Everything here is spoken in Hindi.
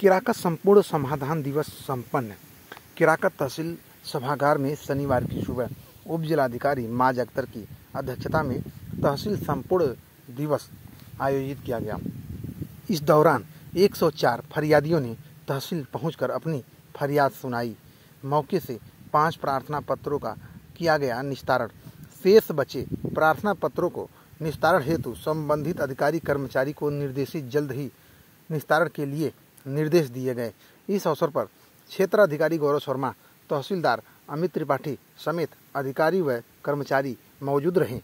किराका संपूर्ण समाधान दिवस संपन्न। किराका तहसील सभागार में शनिवार की सुबह उप जिलाधिकारी माज अख्तर की अध्यक्षता में तहसील संपूर्ण दिवस आयोजित किया गया। इस दौरान 104 फरियादियों ने तहसील पहुंचकर अपनी फरियाद सुनाई। मौके से पाँच प्रार्थना पत्रों का किया गया निस्तारण। शेष बचे प्रार्थना पत्रों को निस्तारण हेतु संबंधित अधिकारी कर्मचारी को निर्देशित जल्द ही निस्तारण के लिए निर्देश दिए गए। इस अवसर पर क्षेत्राधिकारी गौरव शर्मा, तहसीलदार अमित त्रिपाठी समेत अधिकारी व कर्मचारी मौजूद रहे।